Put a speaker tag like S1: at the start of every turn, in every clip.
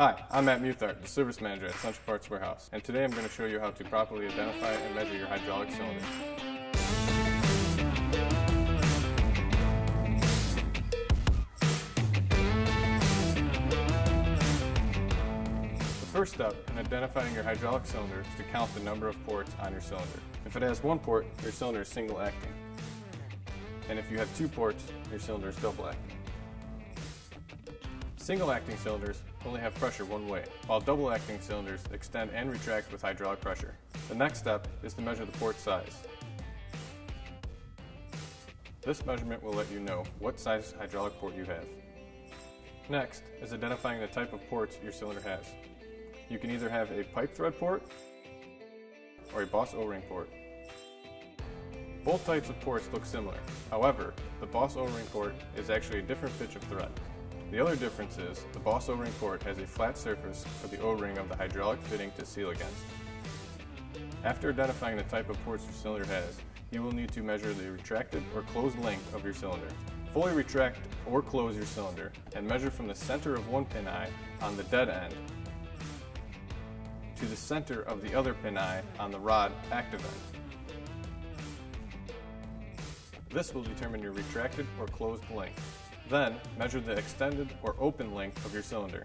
S1: Hi, I'm Matt Muthart, the service manager at Central Parts Warehouse, and today I'm going to show you how to properly identify and measure your hydraulic cylinder. The first step in identifying your hydraulic cylinder is to count the number of ports on your cylinder. If it has one port, your cylinder is single acting. And if you have two ports, your cylinder is double acting. Single acting cylinders only have pressure one way, while double acting cylinders extend and retract with hydraulic pressure. The next step is to measure the port size. This measurement will let you know what size hydraulic port you have. Next is identifying the type of ports your cylinder has. You can either have a pipe thread port or a Boss O-ring port. Both types of ports look similar. However, the Boss O-ring port is actually a different pitch of thread. The other difference is the Boss O-ring port has a flat surface for the O-ring of the hydraulic fitting to seal against. After identifying the type of ports your cylinder has, you will need to measure the retracted or closed length of your cylinder. Fully retract or close your cylinder and measure from the center of one pin eye on the dead end to the center of the other pin eye on the rod active end. This will determine your retracted or closed length. Then, measure the extended or open length of your cylinder.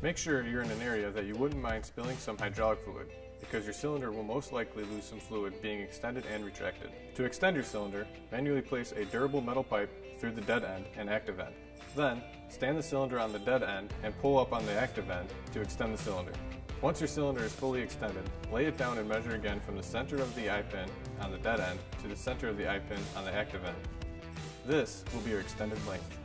S1: Make sure you're in an area that you wouldn't mind spilling some hydraulic fluid, because your cylinder will most likely lose some fluid being extended and retracted. To extend your cylinder, manually place a durable metal pipe through the dead end and active end. Then, stand the cylinder on the dead end and pull up on the active end to extend the cylinder. Once your cylinder is fully extended, lay it down and measure again from the center of the eye pin on the dead end to the center of the eye pin on the active end. This will be your extended length.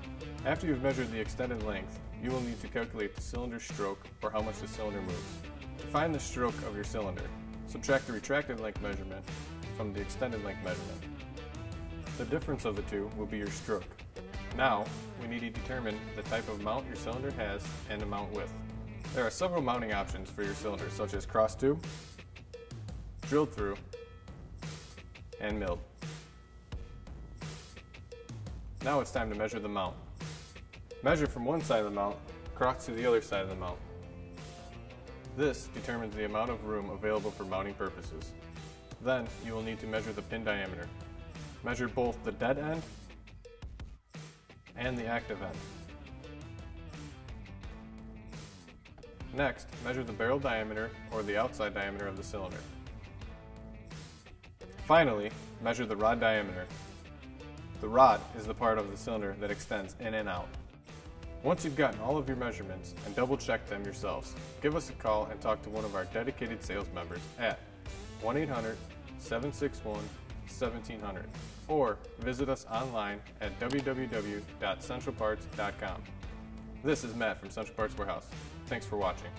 S1: After you've measured the extended length, you will need to calculate the cylinder stroke or how much the cylinder moves. Find the stroke of your cylinder, subtract the retracted length measurement from the extended length measurement. The difference of the two will be your stroke. Now, we need to determine the type of mount your cylinder has and the mount width. There are several mounting options for your cylinder, such as cross tube, drilled through, and milled. Now it's time to measure the mount. Measure from one side of the mount across to the other side of the mount. This determines the amount of room available for mounting purposes. Then you will need to measure the pin diameter. Measure both the dead end and the active end. Next, measure the barrel diameter or the outside diameter of the cylinder. Finally, measure the rod diameter. The rod is the part of the cylinder that extends in and out. Once you've gotten all of your measurements and double checked them yourselves, give us a call and talk to one of our dedicated sales members at 1-800-761-1700 or visit us online at www.centralparts.com. This is Matt from Central Parts Warehouse. Thanks for watching.